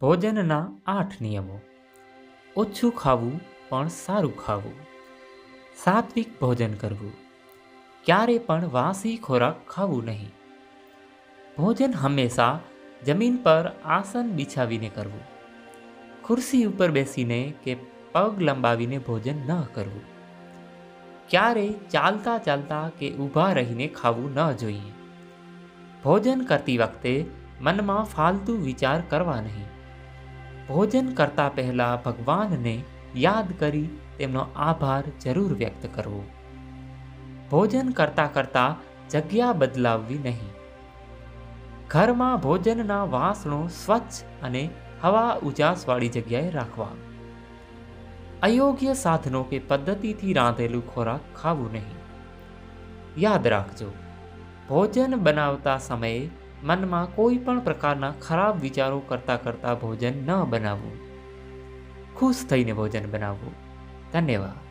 ભોજનના આઠ નિયમો. ઓછું ખાવું પણ સારું ખાવું. સાત્વિક ભોજન કરવું. ક્યારે પણ વાસી ખોરાક ખાવું નહીં. ભોજન હંમેશા જમીન પર આસન બિછાવીને કરવું. ખુરશી ઉપર બેસીને કે પગ લંબાવીને ભોજન ન કરવું. ક્યારેય ચાલતા ચાલતા કે ઊભા રહીને ખાવું ન જોઈએ. ભોજન કરતી વખતે મનમાં ફાલતુ વિચાર કરવા નહીં. ભોજન કરતા પહેલાં ભગવાનને યાદ કરી તેમનો આભાર જરૂર વ્યક્ત કરવો. ભોજન કરતા કરતા જગ્યા બદલાવવી નહીં. ઘરમાં ભોજનના વાસણો સ્વચ્છ અને હવા ઉજાસવાળી જગ્યાએ રાખવા. અયોગ્ય સાધનો કે પદ્ધતિથી રાંધેલું ખોરાક ખાવું નહીં. યાદ રાખજો, ભોજન બનાવતા સમયે મનમાં કોઈ પણ પ્રકારના ખરાબ વિચારો કરતાં કરતાં ભોજન ન બનાવવું. ખુશ થઈને ભોજન બનાવવું. ધન્યવાદ.